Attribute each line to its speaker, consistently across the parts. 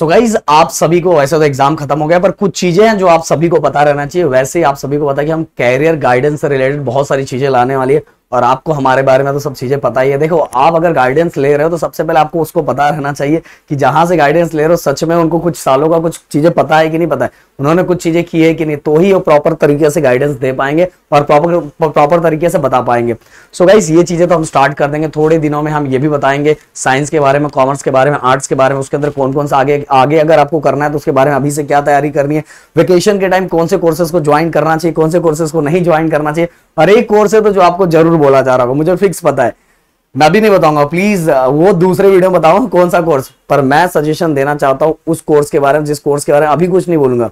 Speaker 1: So guys आप सभी को वैसे तो एग्ज़ाम खत्म हो गया, पर कुछ चीज़ें हैं जो आप सभी को पता रहना चाहिए। वैसे ही आप सभी को पता कि हम कैरियर गाइडेंस से रिलेटेड बहुत सारी चीज़ें लाने वाली है। और आपको हमारे बारे में तो सब चीज़ें पता ही है। देखो, आप अगर गाइडेंस ले रहे हो तो सबसे पहले आपको उसको पता रहना चाहिए कि जहाँ से गाइडेंस ले रहे हो, सच में उनको कुछ सालों का कुछ चीज़ें पता है कि नहीं पता है? उन्होंने कुछ चीज़ें की है कि नहीं? तो ही वो प्रॉपर तरीके से गाइडेंस दे पाएँगे और प्रॉपर प्रॉपर तरीके से बता पाएँगे। सो गाइस ये चीज़ें तो हम स्टार्ट कर देंगे। थोड़े दिनों में हम ये भी बताएँगे साइंस के बारे में कॉमर्स के बारे में आर्ट्स के बारे में, उसके अंदर कौन कौन सा आगे आगे अगर आपको करना है तो उसके बारे में अभी से क्या तैयारी करनी है? वेकेशन के टाइम कौन से कोर्सेज को ज्वाइन करना चाहिए, कौन से कोर्सेज को नहीं ज्वाइन करना चाहिए? और एक कोर्स है तो जो आपको ज़रूर बोला जा रहा होगा मुझे फिक्स पता है। मैं भी नहीं बताऊँगा प्लीज़ वो दूसरे वीडियो बताऊँगा कौन सा कोर्स पर मैं सजेशन देना चाहता हूँ उस कोर्स के बारे में जिस कोर्स के बारे में अभी कुछ नहीं बोलूँगा।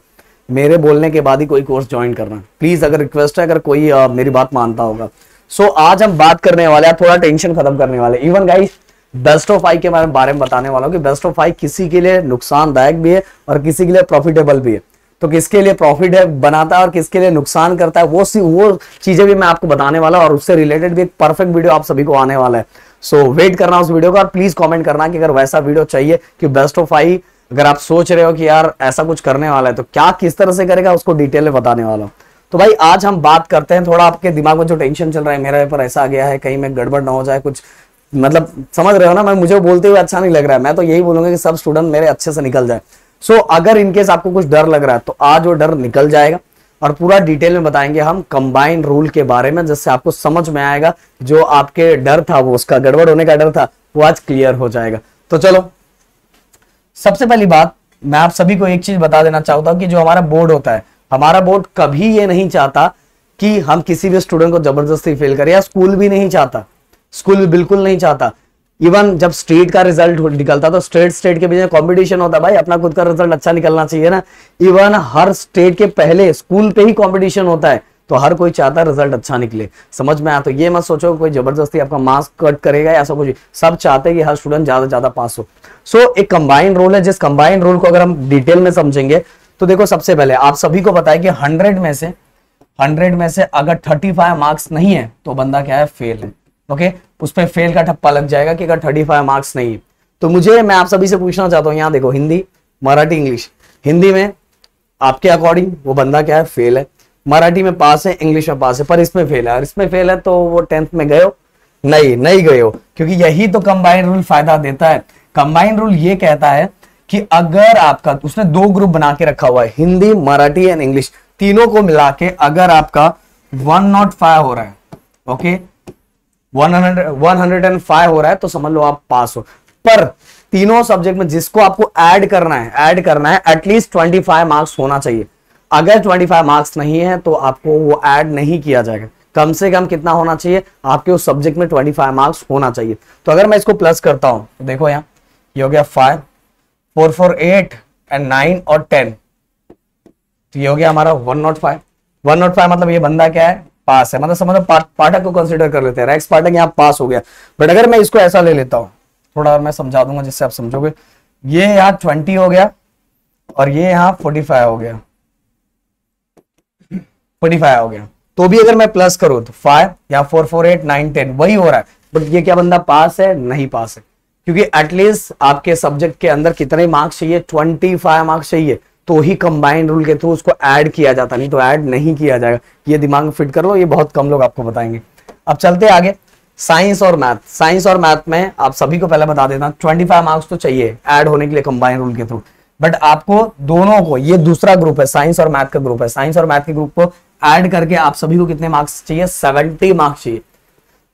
Speaker 1: मेरे बोलने के बाद ही कोई कोर्स ज्वाइन करना। प्लीज़ अगर रिक्वेस्ट है अगर कोई आ, मेरी बात मानता होगा। सो so, आज हम बात करने वाले हैं थोड़ा टेंशन खत्म करने वाले। Even guys best of five के बारे में बताने वाला हूँ कि बेस्ट ऑफ़ फाइव किसी के लिए नुकसानदायक भी है और किसी के लिए प्रॉफिटेबल भी है। तो किसके लिए प्रॉफिट है बनाता है और किसके लिए नुकसान करता है वो सी वो चीज़ें भी मैं आपको बताने वाला और उससे रिलेटेड भी एक परफेक्ट वीडियो आप सभी को आने वाला है। सो so, वेट करना उस वीडियो का और प्लीज़ कमेंट करना कि अगर वैसा वीडियो चाहिए कि बेस्ट ऑफ़ आई अगर आप सोच रहे हो कि यार ऐसा कुछ करने वाला है तो क्या किस तरह से करेगा उसको डिटेल में बताने वाला हूँ। तो भाई आज हम बात करते हैं थोड़ा आपके दिमाग में जो टेंशन चल रहा है मेरा पेपर ऐसा आ गया है कहीं में गड़बड़ ना हो जाए कुछ मतलब समझ रहे हो ना मैं मुझे बोलते हुए अच्छा नहीं लग रहा है। मैं तो यही बोलूँगा कि सब स्टूडेंट मेरे अच्छे से निकल जाए। सो so, अगर इनकेस आपको कुछ डर लग रहा है तो आज वो डर निकल जाएगा। और पूरा डिटेल में बताएँगे हम कंबाइंड रूल के बारे में जिससे आपको समझ में आएगा जो आपके डर था वो उसका गड़बड़ होने का डर था वो आज क्लियर हो जाएगा। तो चलो सबसे पहली बात मैं आप सभी को एक चीज़ बता देना चाहता हूँ कि जो हमारा बोर्ड होता है हमारा बोर्ड कभी ये नहीं चाहता कि हम किसी भी स्टूडेंट को ज़बरदस्ती फेल करें या स्कूल भी नहीं चाहता। स्कूल बिल्कुल नहीं चाहता। इवन जब स्टेट का रिज़ल्ट निकलता तो स्टेट स्टेट के बीच में कंपटीशन होता भाई अपना खुद का रिज़ल्ट अच्छा निकलना चाहिए ना। इवन हर स्टेट के पहले स्कूल पे ही कंपटीशन होता है तो हर कोई चाहता है रिज़ल्ट अच्छा निकले। समझ में आया? तो ये मत सोचो कोई ज़बरदस्ती आपका मार्क्स कट करेगा ऐसा कुछ। सब चाहते हैं कि हर स्टूडेंट ज़्यादा ज़्यादा पास हो। सो so, एक कंबाइंड रोल है जिस कंबाइंड रोल को अगर हम डिटेल में समझेंगे तो देखो सबसे पहले आप सभी को बताए कि हंड्रेड में से हंड्रेड में से अगर थर्टी फाइव मार्क्स नहीं है तो बंदा क्या है? फेल है। ओके उस पर फेल का ठप्पा लग जाएगा कि अगर थर्टी फाइव मार्क्स नहीं है। तो मुझे, मैं आप सभी से पूछना चाहता हूँ, यहाँ देखो, हिंदी, मराठी इंग्लिश हिंदी में आपके अकॉर्डिंग वो बंदा क्या है? फेल है। मराठी में पास है इंग्लिश में पास है, पर इसमें फेल है। और इसमें फेल है तो वो टेंथ में हो। नहीं नहीं गए हो। क्योंकि यही तो कंबाइंड रूल फ़ायदा देता है। कंबाइंड रूल ये कहता है कि अगर आपका, उसने दो ग्रुप बना के रखा हुआ है, हिंदी, मराठी एंड इंग्लिश तीनों को मिला के अगर आपका वन नॉट फाइव हो रहा है। ओके 105 हो रहा है तो समझ लो आप पास हो। पर तीनों सब्जेक्ट में जिसको आपको ऐड करना है ऐड करना है एटलीस्ट 25 मार्क्स होना चाहिए। अगर 25 मार्क्स नहीं है तो आपको वो ऐड नहीं किया जाएगा। कम से कम कितना होना चाहिए? आपके उस सब्जेक्ट में 25 मार्क्स होना चाहिए। तो अगर मैं इसको प्लस करता हूँ तो देखो यहाँ, ये हो गया five four four eight and nine और टेन तो ये हो गया हमारा one nought five one nought five मतलब ये बंदा क्या है? पास है मतलब समझो पाठक को कंसिडर कर लेते हैं रैक्स पाठक यहाँ पास हो गया। बट अगर मैं इसको ऐसा ले लेता हूँ, थोड़ा और मैं समझा दूँगा जिससे आप समझोगे। ये यहाँ ट्वेंटी हो गया और ये यहाँ फोर्टी फाइव हो गया। फोर्टी फाइव हो गया। तो भी अगर मैं प्लस करूँ तो फाइव या four four eight nine ten वही हो रहा है। बट ये क्या बंदा पास है? नहीं पास है। क्योंकि एटलीस्ट आपके सब्जेक्ट के अंदर कितने मार्क्स चाहिए? ट्वेंटी फाइव मार्क्स चाहिए। तो ही कंबाइंड रूल के थ्रू उसको ऐड किया जाता, नहीं तो ऐड नहीं किया जाएगा। ये दिमाग फिट कर लो, ये बहुत कम लोग आपको बताएँगे। अब चलते आगे। साइंस और मैथ साइंस और मैथ में आप सभी को पहले बता देना 25 मार्क्स तो चाहिए ऐड होने के लिए कंबाइंड रूल के थ्रू बट आपको दोनों को, ये दूसरा ग्रुप है साइंस और मैथ का ग्रुप है। साइंस और मैथ के ग्रुप को ऐड करके आप सभी को कितने मार्क्स चाहिए? सेवेंटी मार्क्स चाहिए।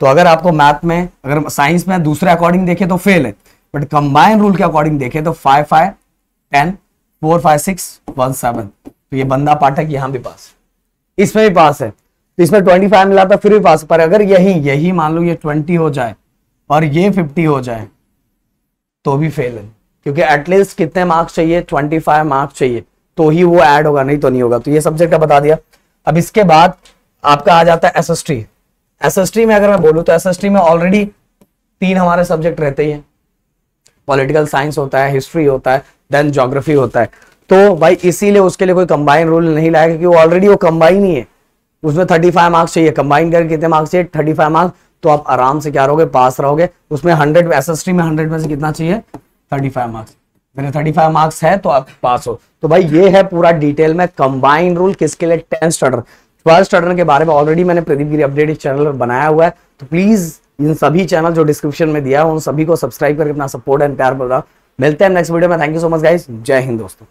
Speaker 1: तो अगर आपको मैथ में, अगर साइंस में दूसरे अकॉर्डिंग देखे तो फेल है। बट कंबाइंड रूल के अकॉर्डिंग देखे तो five five ten four five six one seven. तो ये बंदा पाठक यहाँ भी पास इसमें भी पास है। तो इसमें ट्वेंटी फाइव मिला था फिर भी पास पर अगर यही यही मान लो ये ट्वेंटी हो जाए और ये फिफ्टी हो जाए तो भी फेल है। क्योंकि एटलीस्ट कितने मार्क्स चाहिए? ट्वेंटी फाइव मार्क्स चाहिए। तो ही वो ऐड होगा, नहीं तो नहीं होगा। तो ये सब्जेक्ट का बता दिया। अब इसके बाद आपका आ जाता है S S T S S T में अगर मैं बोलूँ तो एस एस टी में ऑलरेडी तीन हमारे सब्जेक्ट रहते ही हैं। पॉलिटिकल साइंस होता है हिस्ट्री होता है। देन जोग्राफी होता है। तो भाई इसीलिए उसके लिए कोई कंबाइन रूल नहीं लाया, क्योंकि वो ऑलरेडी वो कंबाइन ही है। उसमें थर्टी फाइव मार्क्स चाहिए। कंबाइन करके कितने मार्क्स चाहिए? थर्टी फाइव मार्क्स तो आप आराम से क्या रहोगे? पास रहोगे। उसमें हंड्रेड एस एस टी में हंड्रेड में से कितना चाहिए? थर्टी फाइव मार्क्स मेरे थर्टी फाइव मार्क्स है तो आप पास हो। तो भाई ये है पूरा डिटेल में कंबाइन रूल किसके लिए? टेंथ स्टर्डर ट्वेल्थ स्टर्डर के बारे में ऑलरेडी मैंने प्रदीप गिरी अपडेट चैनल बनाया हुआ है। तो प्लीज़ इन सभी चैनल जो डिस्क्रिप्शन में दिया है, उन सभी को सब्सक्राइब करके अपना सपोर्ट एंड प्यार बताओ मिलते हैं नेक्स्ट वीडियो में. Thank you so much guys जय हिंद दोस्तों.